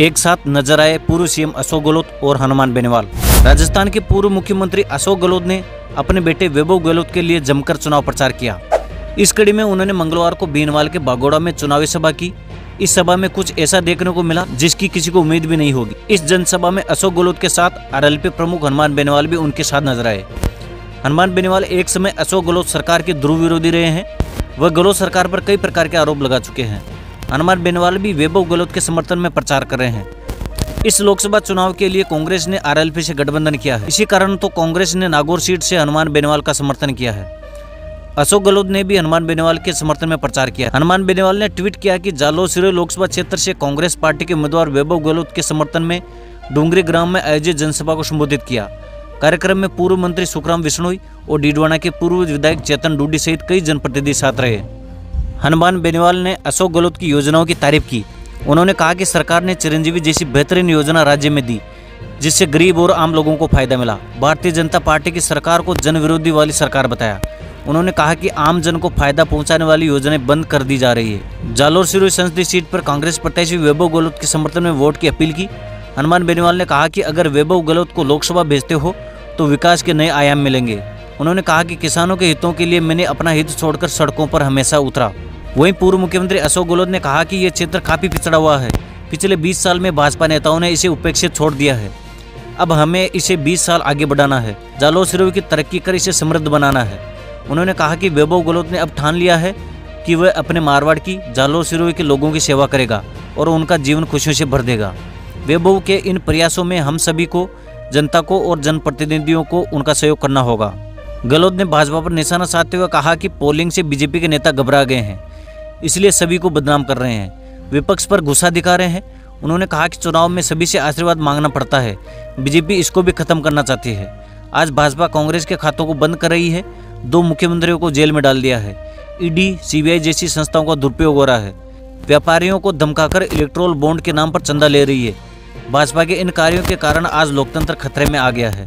एक साथ नज़र आए पूर्व सीएम अशोक गहलोत और हनुमान बेनीवाल। राजस्थान के पूर्व मुख्यमंत्री अशोक गहलोत ने अपने बेटे वैभव गहलोत के लिए जमकर चुनाव प्रचार किया। इस कड़ी में उन्होंने मंगलवार को बीनवाल के बागोड़ा में चुनावी सभा की। इस सभा में कुछ ऐसा देखने को मिला जिसकी किसी को उम्मीद भी नहीं होगी। इस जनसभा में अशोक गहलोत के साथ आरएलपी प्रमुख हनुमान बेनीवाल भी उनके साथ नज़र आए। हनुमान बेनीवाल एक समय अशोक गहलोत सरकार के ध्रुव विरोधी रहे हैं। वह गहलोत सरकार पर कई प्रकार के आरोप लगा चुके हैं। हनुमान बेनवाल भी वैभव गहलोत के समर्थन में प्रचार कर रहे हैं। इस लोकसभा चुनाव के लिए कांग्रेस ने आरएलपी से गठबंधन किया है। इसी कारण तो कांग्रेस ने नागौर सीट से हनुमान बेनीवाल का समर्थन किया है। अशोक गहलोत ने भी हनुमान बेनीवाल के समर्थन में प्रचार किया। हनुमान बेनीवाल ने ट्वीट किया कि जालोर सिरो लोकसभा क्षेत्र से कांग्रेस पार्टी के उम्मीदवार वैभव गहलोत के समर्थन में डूंगरी ग्राम में आयोजित जनसभा को संबोधित किया। कार्यक्रम में पूर्व मंत्री सुखराम विश्नोई और डीडवाना के पूर्व विधायक चेतन डूडी सहित कई जनप्रतिनिधि साथ रहे। हनुमान बेनीवाल ने अशोक गहलोत की योजनाओं की तारीफ़ की। उन्होंने कहा कि सरकार ने चिरंजीवी जैसी बेहतरीन योजना राज्य में दी, जिससे गरीब और आम लोगों को फ़ायदा मिला। भारतीय जनता पार्टी की सरकार को जन विरोधी वाली सरकार बताया। उन्होंने कहा कि आम जन को फ़ायदा पहुँचाने वाली योजनाएँ बंद कर दी जा रही है। जालोर सिरोही संसदीय सीट पर कांग्रेस प्रत्याशी वैभव गहलोत के समर्थन में वोट की अपील की। हनुमान बेनीवाल ने कहा कि अगर वैभव गहलोत को लोकसभा भेजते हो तो विकास के नए आयाम मिलेंगे। उन्होंने कहा कि किसानों के हितों के लिए मैंने अपना हित छोड़कर सड़कों पर हमेशा उतरा। वहीं पूर्व मुख्यमंत्री अशोक गहलोत ने कहा कि यह क्षेत्र काफ़ी पिछड़ा हुआ है। पिछले 20 साल में भाजपा नेताओं ने इसे उपेक्षित छोड़ दिया है। अब हमें इसे 20 साल आगे बढ़ाना है। जालोर सिरोही की तरक्की कर इसे समृद्ध बनाना है। उन्होंने कहा कि वैभव गहलोत ने अब ठान लिया है कि वह अपने मारवाड़ की जालोर सिरोही के लोगों की सेवा करेगा और उनका जीवन खुशियों से भर देगा। वैभव के इन प्रयासों में हम सभी को, जनता को और जनप्रतिनिधियों को उनका सहयोग करना होगा। गहलोत ने भाजपा पर निशाना साधते हुए कहा कि पोलिंग से बीजेपी के नेता घबरा गए हैं, इसलिए सभी को बदनाम कर रहे हैं। विपक्ष पर गुस्सा दिखा रहे हैं। उन्होंने कहा कि चुनाव में सभी से आशीर्वाद मांगना पड़ता है। बीजेपी इसको भी खत्म करना चाहती है। आज भाजपा कांग्रेस के खातों को बंद कर रही है। दो मुख्यमंत्रियों को जेल में डाल दिया है। ईडी, सीबीआई जैसी संस्थाओं का दुरुपयोग हो रहा है। व्यापारियों को धमकाकर इलेक्ट्रोल बॉन्ड के नाम पर चंदा ले रही है। भाजपा के इन कार्यों के कारण आज लोकतंत्र खतरे में आ गया है।